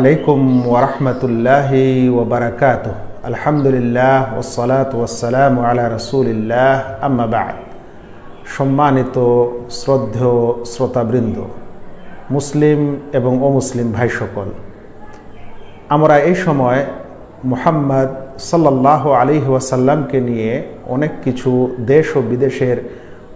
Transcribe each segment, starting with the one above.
আলাইকুম ওরহমতুল্লাহি ওবরাকাত আলহামদুলিল্লাহ ওসলাত ওসালাম আলা রসুলিল্লাহ। আম্মাবাদ সম্মানিত শ্রদ্ধেয় শ্রোতাবৃন্দ, মুসলিম এবং অমুসলিম ভাই সকল আমরা এই সময় মুহাম্মদ সাল্লাহ আলী ওয়াসাল্লামকে নিয়ে অনেক কিছু দেশ ও বিদেশের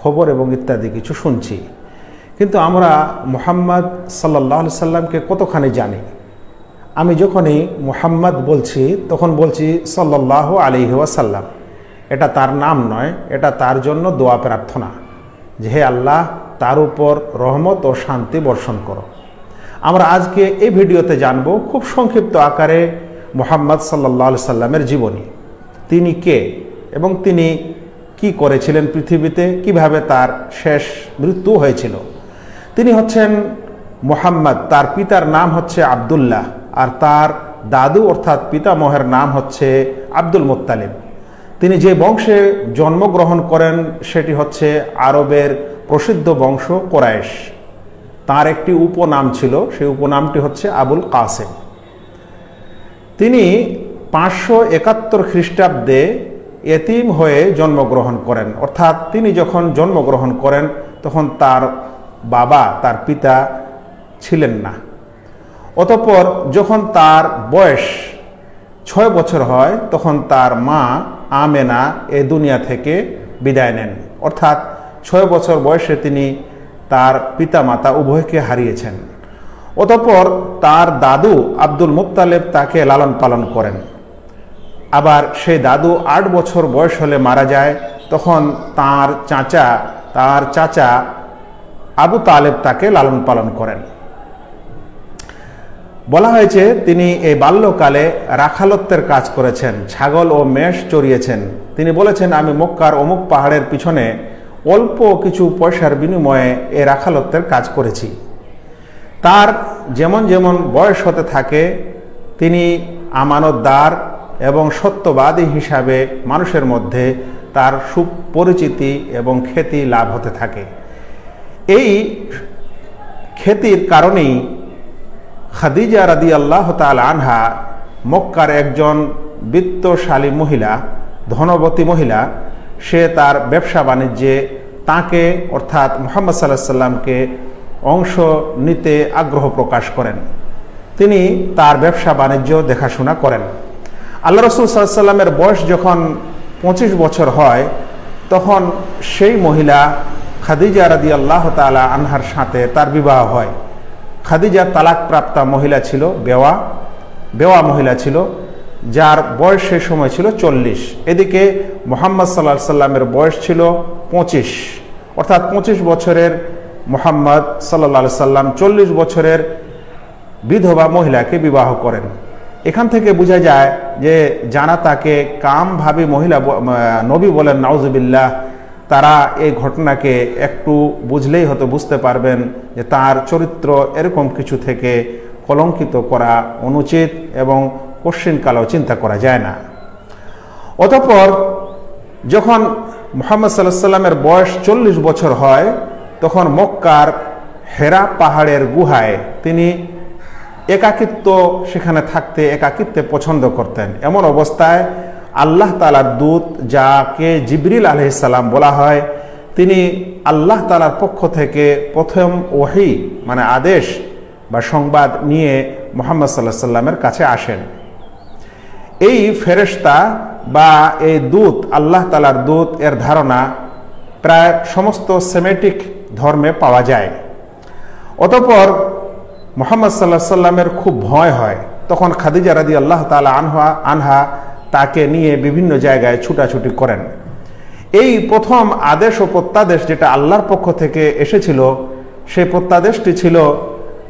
খবর এবং ইত্যাদি কিছু শুনছি। কিন্তু আমরা মোহাম্মদ সাল্লাহ সাল্লামকে কতখানি জানি? আমি যখনই মুহাম্মদ বলছি, তখন বলছি সাল্লাহ আলী ওয়াসাল্লাম। এটা তার নাম নয়, এটা তার জন্য দোয়া প্রার্থনা। যে হে আল্লাহ, তার উপর রহমত ও শান্তি বর্ষণ করো। আমরা আজকে এই ভিডিওতে জানব খুব সংক্ষিপ্ত আকারে মোহাম্মদ সাল্লাহ সাল্লামের জীবনী। তিনি কে এবং তিনি কি করেছিলেন পৃথিবীতে, কীভাবে তার শেষ মৃত্যু হয়েছিল। তিনি হচ্ছেন মোহাম্মদ, তার পিতার নাম হচ্ছে আবদুল্লাহ। আর তার দাদু অর্থাৎ পিতামহের নাম হচ্ছে আব্দুল মোত্তালিব। তিনি যে বংশে জন্মগ্রহণ করেন সেটি হচ্ছে আরবের প্রসিদ্ধ বংশ কোরায়েশ তার একটি উপনাম ছিল, সেই উপনামটি হচ্ছে আবুল কাসেম। তিনি পাঁচশো একাত্তর খ্রিস্টাব্দে এতিম হয়ে জন্মগ্রহণ করেন। অর্থাৎ তিনি যখন জন্মগ্রহণ করেন, তখন তার বাবা, তার পিতা ছিলেন না। অতঃপর যখন তার বয়স ছয় বছর হয়, তখন তার মা আমেনা এ দুনিয়া থেকে বিদায় নেন। অর্থাৎ ছয় বছর বয়সে তিনি তার পিতামাতা উভয়কে হারিয়েছেন। অতঃপর তার দাদু আব্দুল মুত্তালেব তাকে লালন পালন করেন। আবার সেই দাদু আট বছর বয়স হলে মারা যায়, তখন তার চাচা তার চাচা আবু তালেব তাকে লালন পালন করেন। বলা হয়েছে তিনি এই বাল্যকালে রাখালত্বের কাজ করেছেন, ছাগল ও মেষ চড়িয়েছেন। তিনি বলেছেন, আমি মক্কার অমুক পাহাড়ের পিছনে অল্প কিছু পয়সার বিনিময়ে এই রাখালত্বের কাজ করেছি। তার যেমন যেমন বয়স হতে থাকে, তিনি আমানতদার এবং সত্যবাদী হিসাবে মানুষের মধ্যে তার সুপরিচিতি এবং খ্যাতি লাভ হতে থাকে। এই খ্যাতির কারণেই খাদিজা রাদি আল্লাহ তাল আনহা মক্কার একজন বিত্তশালী মহিলা, ধনবতী মহিলা, সে তার ব্যবসা বাণিজ্যে তাকে, অর্থাৎ মোহাম্মদ সাল্লাহ সাল্লামকে অংশ নিতে আগ্রহ প্রকাশ করেন। তিনি তার ব্যবসা বাণিজ্য দেখাশোনা করেন। আল্লাহ রসুল সাল্লাহ সাল্লামের বয়স যখন পঁচিশ বছর হয়, তখন সেই মহিলা খাদিজা রাদি আল্লাহ তালা আনহার সাথে তার বিবাহ হয়। খাদিজা তালাক প্রাপ্তা মহিলা ছিল, বেওয়া বেওয়া মহিলা ছিল, যার বয়স সে সময় ছিল চল্লিশ। এদিকে মোহাম্মদ সাল্লা সাল্লামের বয়স ছিল পঁচিশ। অর্থাৎ পঁচিশ বছরের মোহাম্মদ সাল্লা সাল্লাম চল্লিশ বছরের বিধবা মহিলাকে বিবাহ করেন। এখান থেকে বোঝা যায় যে যারা তাকে কামভাবী মহিলা নবী বলেন, নাউজুবিল্লাহ তারা এই ঘটনাকে একটু বুঝলেই হয়তো বুঝতে পারবেন যে তার চরিত্র এরকম কিছু থেকে কলঙ্কিত করা অনুচিত এবং কশ্চিনকালেও চিন্তা করা যায় না। অতঃপর যখন মোহাম্মদ সাল্লাহ সাল্লামের বয়স চল্লিশ বছর হয়, তখন মক্কার হেরা পাহাড়ের গুহায় তিনি একাকিত্ব সেখানে থাকতে একাকিত্বে পছন্দ করতেন। এমন অবস্থায় আল্লাহ তালার দূত যাকে জিবরিল আলহিসাল্লাম বলা হয়, তিনি আল্লাহ তালার পক্ষ থেকে প্রথম ওহি মানে আদেশ বা সংবাদ নিয়ে মোহাম্মদ সাল্লাহ সাল্লামের কাছে আসেন। এই ফেরেস্তা বা এই দূত, আল্লাহ তালার দূত এর ধারণা প্রায় সমস্ত সেমেটিক ধর্মে পাওয়া যায়। অতপর মোহাম্মদ সাল্লাহ সাল্লামের খুব ভয় হয়। তখন খাদিজা রাদি আল্লাহ তালা আনহা আনহা তাকে নিয়ে বিভিন্ন জায়গায় ছুটাছুটি করেন। এই প্রথম আদেশ ও প্রত্যাদেশ যেটা আল্লাহর পক্ষ থেকে এসেছিল, সেই প্রত্যাদেশটি ছিল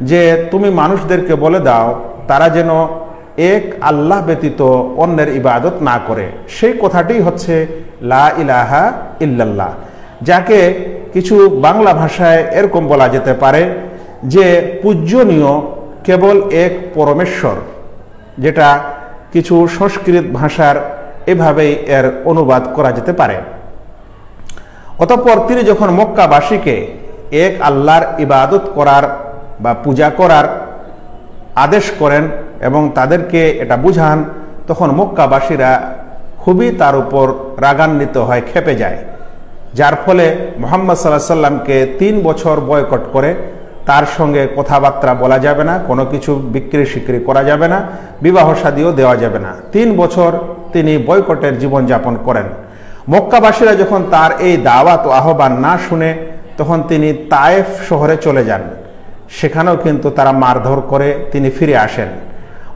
যে তুমি মানুষদেরকে বলে দাও, তারা যেন এক আল্লাহ ব্যতীত অন্যের ইবাদত না করে। সেই কথাটি হচ্ছে, লা ইলাহা ইল্লাল্লাহ, যাকে কিছু বাংলা ভাষায় এরকম বলা যেতে পারে যে, পূজ্যনীয় কেবল এক পরমেশ্বর, যেটা কিছু সংস্কৃত ভাষার এভাবেই এর অনুবাদ করা যেতে পারে। অতঃপর তিনি যখন মক্কাবাসীকে এক আল্লাহর ইবাদত করার বা পূজা করার আদেশ করেন এবং তাদেরকে এটা বুঝান, তখন মক্কাবাসীরা খুবই তার উপর রাগান্বিত হয় খেপে যায়। যার ফলে মোহাম্মদ সাল্লাহ সাল্লামকে তিন বছর বয়কট করে তার সঙ্গে কথাবার্তা বলা যাবে না, কোনো কিছু বিক্রি সিক্রি করা যাবে না, বিবাহ সাদীও দেওয়া যাবে না। তিন বছর তিনি বয়কটের জীবনযাপন করেন। মক্কাবাসীরা যখন তার এই দাওয়াত ও আহ্বান না শুনে, তখন তিনি তায়েফ শহরে চলে যান। সেখানেও কিন্তু তারা মারধর করে তিনি ফিরে আসেন।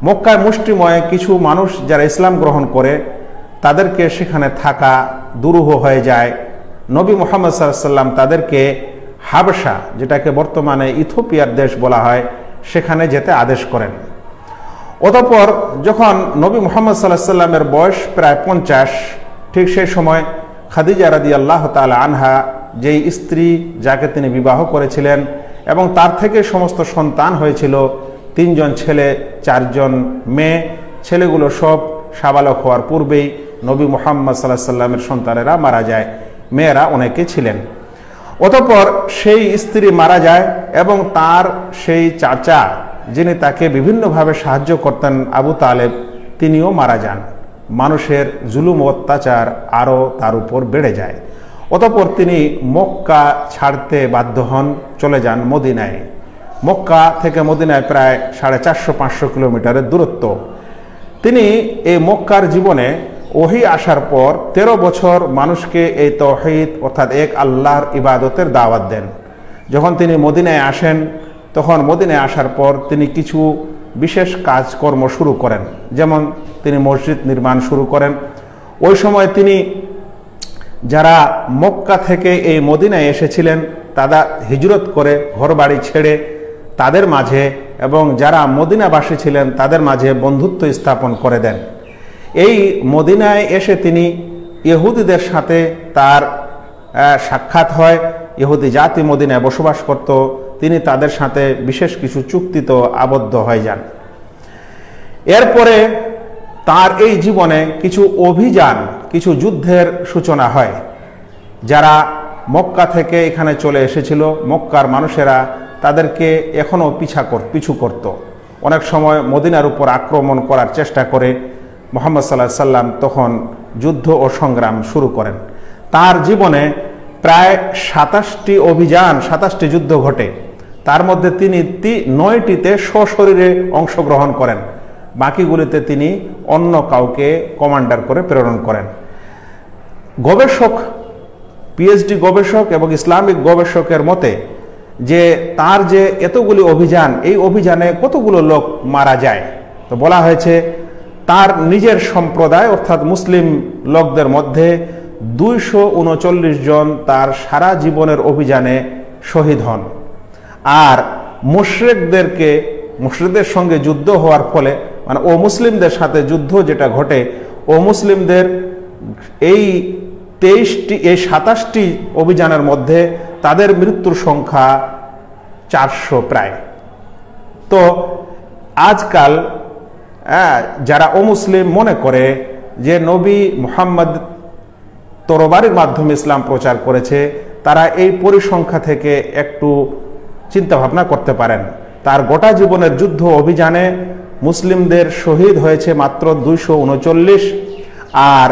মক্কায় মুষ্টিময় কিছু মানুষ যারা ইসলাম গ্রহণ করে, তাদেরকে সেখানে থাকা দুরূহ হয়ে যায়। নবী মোহাম্মদ সাল্লাম তাদেরকে হাবসা যেটাকে বর্তমানে ইথোপিয়ার দেশ বলা হয়, সেখানে যেতে আদেশ করেন। অতপর যখন নবী মোহাম্মদ সাল্লাহ সাল্লামের বয়স প্রায় পঞ্চাশ, ঠিক সেই সময় খাদিজা রাদি আল্লাহ তালা আনহা, যেই স্ত্রী যাকে তিনি বিবাহ করেছিলেন এবং তার থেকে সমস্ত সন্তান হয়েছিল, তিনজন ছেলে, চারজন মেয়ে, ছেলেগুলো সব সাবালক হওয়ার পূর্বেই নবী মোহাম্মদ সাল্লাহ সাল্লামের সন্তানেরা মারা যায়। মেয়েরা অনেকে ছিলেন। অতপর সেই স্ত্রী মারা যায় এবং তার সেই চাচা, যিনি তাকে বিভিন্নভাবে সাহায্য করতেন আবু তালেব, তিনিও মারা যান। মানুষের জুলুম অত্যাচার আরও তার উপর বেড়ে যায়। অতপর তিনি মক্কা ছাড়তে বাধ্য হন, চলে যান মদিনায়। মক্কা থেকে মদিনায় প্রায় সাড়ে চারশো পাঁচশো কিলোমিটারের দূরত্ব। তিনি এই মক্কার জীবনে ওহি আসার পর ১৩ বছর মানুষকে এই তহিদ অর্থাৎ এক আল্লাহর ইবাদতের দাওয়াত দেন। যখন তিনি মদিনায় আসেন, তখন মদিনায় আসার পর তিনি কিছু বিশেষ কাজকর্ম শুরু করেন। যেমন তিনি মসজিদ নির্মাণ শুরু করেন। ওই সময় তিনি যারা মক্কা থেকে এই মদিনায় এসেছিলেন, তারা হিজরত করে ঘরবাড়ি ছেড়ে তাদের মাঝে এবং যারা মদিনাবাসী ছিলেন, তাদের মাঝে বন্ধুত্ব স্থাপন করে দেন। এই মদিনায় এসে তিনি ইহুদিদের সাথে তার সাক্ষাৎ হয়। ইহুদি জাতি মদিনায় বসবাস করত। তিনি তাদের সাথে বিশেষ কিছু চুক্তিতে আবদ্ধ হয়ে যান। এরপরে তার এই জীবনে কিছু অভিযান, কিছু যুদ্ধের সূচনা হয়। যারা মক্কা থেকে এখানে চলে এসেছিল, মক্কার মানুষেরা তাদেরকে এখনও পিছা কর, পিছু করত। অনেক সময় মদিনার উপর আক্রমণ করার চেষ্টা করে। মোহাম্মদ সাল্লাহ সাল্লাম তখন যুদ্ধ ও সংগ্রাম শুরু করেন। তার জীবনে প্রায় সাতাশটি অভিযান, সাতাশটি যুদ্ধ ঘটে। তার মধ্যে তিনি নয়টিতে সশরীরে অংশগ্রহণ করেন। বাকিগুলিতে তিনি অন্য কাউকে কমান্ডার করে প্রেরণ করেন। গবেষক পিএইচডি গবেষক এবং ইসলামিক গবেষকের মতে যে তার যে এতগুলি অভিযান, এই অভিযানে কতগুলো লোক মারা যায়? তো বলা হয়েছে তার নিজের সম্প্রদায়, অর্থাৎ মুসলিম লোকদের মধ্যে দুইশো উনচল্লিশ জন তার সারা জীবনের অভিযানে শহীদ হন। আর মুশ্রেকদেরকে, মুশ্রিকদের সঙ্গে যুদ্ধ হওয়ার ফলে মানে ও মুসলিমদের সাথে যুদ্ধ যেটা ঘটে, ও মুসলিমদের এই তেইশটি, এই সাতাশটি অভিযানের মধ্যে তাদের মৃত্যুর সংখ্যা চারশো প্রায়। তো আজকাল যারা অমুসলিম মনে করে যে নবী মুহাম্মদ তরবারির মাধ্যমে ইসলাম প্রচার করেছে, তারা এই পরিসংখ্যা থেকে একটু চিন্তাভাবনা করতে পারেন। তার গোটা জীবনের যুদ্ধ অভিযানে মুসলিমদের শহীদ হয়েছে মাত্র দুইশো উনচল্লিশ, আর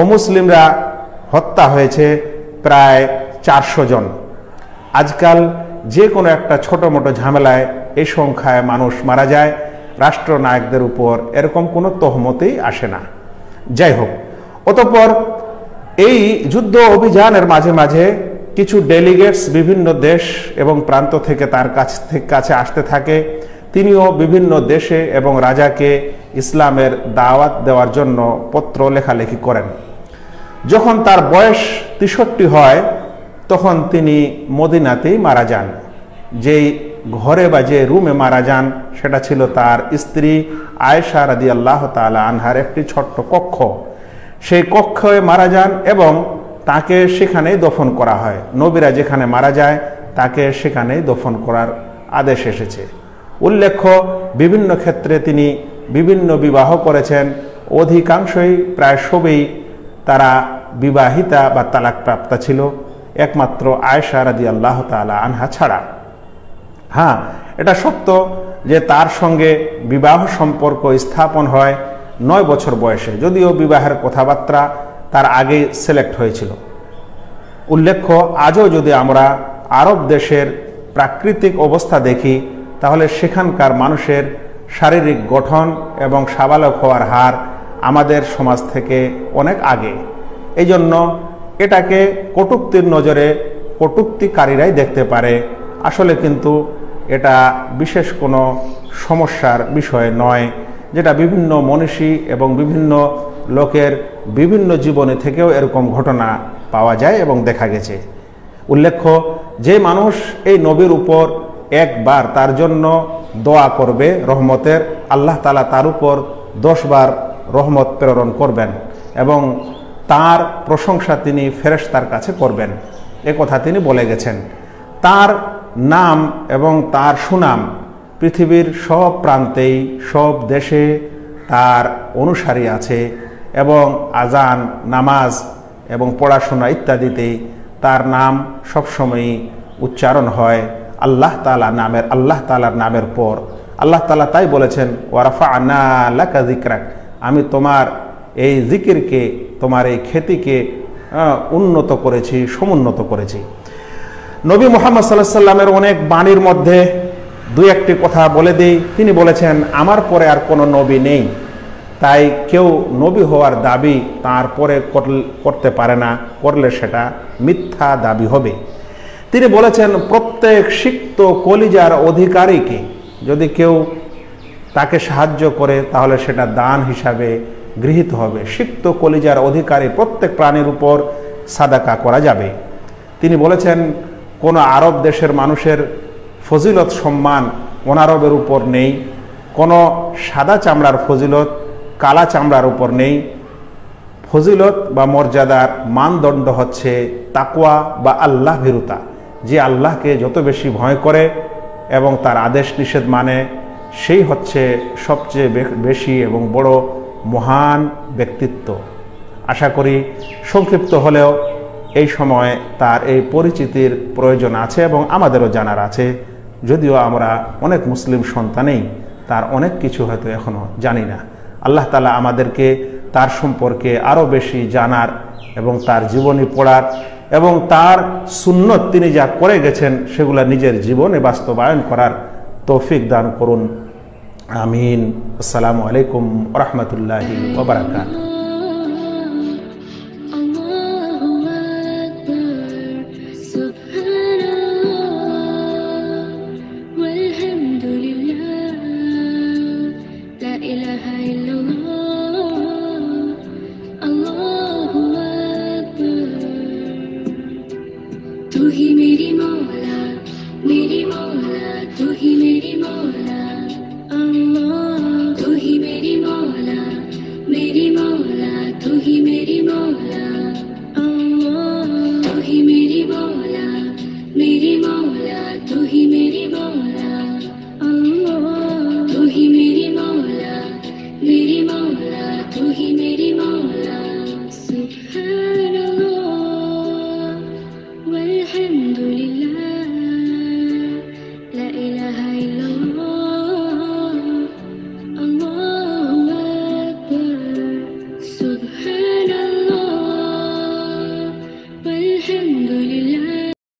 অমুসলিমরা হত্যা হয়েছে প্রায় চারশো জন। আজকাল যে কোনো একটা ছোট মোটো ঝামেলায় এই সংখ্যায় মানুষ মারা যায়। রাষ্ট্রনায়কদের উপর এরকম কোনো তহমতেই আসে না। যাই হোক, অতপর এই যুদ্ধ অভিযানের মাঝে মাঝে কিছু ডেলিগেটস বিভিন্ন দেশ এবং প্রান্ত থেকে তার কাছ থেকে কাছে আসতে থাকে। তিনিও বিভিন্ন দেশে এবং রাজাকে ইসলামের দাওয়াত দেওয়ার জন্য পত্র লেখালেখি করেন। যখন তার বয়স তেষট্টি হয়, তখন তিনি মদিনাতেই মারা যান, যেই ঘরে বা যে রুমে মারা যান, সেটা ছিল তার স্ত্রী আয়েশা রাদি আল্লাহ তালা আনহার একটি ছোট্ট কক্ষ। সেই কক্ষে মারা যান এবং তাকে সেখানেই দফন করা হয়। নবীরা যেখানে মারা যায়, তাকে সেখানেই দফন করার আদেশ এসেছে। উল্লেখ্য, বিভিন্ন ক্ষেত্রে তিনি বিভিন্ন বিবাহ করেছেন। অধিকাংশই প্রায় সবই তারা বিবাহিতা বা তালাক প্রাপ্তা ছিল। একমাত্র আয়সা রাদি আল্লাহ তালা আনহা ছাড়া। হ্যাঁ এটা সত্য যে তার সঙ্গে বিবাহ সম্পর্ক স্থাপন হয় নয় বছর বয়সে, যদিও বিবাহের কথাবার্তা তার আগে সিলেক্ট হয়েছিল। উল্লেখ্য, আজও যদি আমরা আরব দেশের প্রাকৃতিক অবস্থা দেখি, তাহলে সেখানকার মানুষের শারীরিক গঠন এবং সাবালক হওয়ার হার আমাদের সমাজ থেকে অনেক আগে। এই জন্য এটাকে কটুক্তির নজরে কটুক্তিকারীরাই দেখতে পারে। আসলে কিন্তু এটা বিশেষ কোনো সমস্যার বিষয় নয়, যেটা বিভিন্ন মনীষী এবং বিভিন্ন লোকের বিভিন্ন জীবনে থেকেও এরকম ঘটনা পাওয়া যায় এবং দেখা গেছে। উল্লেখ্য, যে মানুষ এই নবীর উপর একবার তার জন্য দোয়া করবে রহমতের, আল্লাহ তালা তার উপর দশবার রহমত প্রেরণ করবেন এবং তার প্রশংসা তিনি ফেরেশতার কাছে করবেন। এ কথা তিনি বলে গেছেন। তার নাম এবং তার সুনাম পৃথিবীর সব প্রান্তেই, সব দেশে তার অনুসারী আছে এবং আজান, নামাজ এবং পড়াশোনা ইত্যাদিতে তার নাম সবসময়ই উচ্চারণ হয় আল্লাহ তালা নামের, আল্লাহ তালার নামের পর। আল্লাহ তালা তাই বলেছেন ওয়ারাফা আনা আল্লাকা জিক্রাক আমি তোমার এই জিকিরকে, তোমার এই খ্যাতিকে উন্নত করেছি, সমুন্নত করেছি। নবী মোহাম্মদ সাল্লাহ সাল্লামের অনেক বাণীর মধ্যে দুই একটি কথা বলে দিই। তিনি বলেছেন, আমার পরে আর কোনো নবী নেই। তাই কেউ নবী হওয়ার দাবি তার পরে করতে পারে না। করলে সেটা মিথ্যা দাবি হবে। তিনি বলেছেন, প্রত্যেক সিক্ত কলিজার অধিকারীকে যদি কেউ তাকে সাহায্য করে, তাহলে সেটা দান হিসাবে গৃহীত হবে। সিক্ত কলিজার অধিকারী প্রত্যেক প্রাণীর উপর সাদাকা করা যাবে। তিনি বলেছেন কোনো আরব দেশের মানুষের ফজিলত সম্মান অনারবের উপর নেই, কোনো সাদা চামড়ার ফজিলত, কালা চামড়ার উপর নেই। ফজিলত বা মর্যাদার মানদণ্ড হচ্ছে তাকুয়া বা আল্লাহ ভীরুতা যে আল্লাহকে যত বেশি ভয় করে এবং তার আদেশ নিষেধ মানে সেই হচ্ছে সবচেয়ে বেশি এবং বড় মহান ব্যক্তিত্ব। আশা করি সংক্ষিপ্ত হলেও এই সময় তার এই পরিচিতির প্রয়োজন আছে এবং আমাদেরও জানার আছে। যদিও আমরা অনেক মুসলিম সন্তানেই, তার অনেক কিছু হয়তো এখনও জানি না। আল্লাহ তালা আমাদেরকে তার সম্পর্কে আরও বেশি জানার এবং তার জীবনী পড়ার এবং তার সুন্নত তিনি যা করে গেছেন, সেগুলা নিজের জীবনে বাস্তবায়ন করার তৌফিক দান করুন। আমিন। আসসালামু আলাইকুম রহমতুল্লাহি ওবরাকাত I know.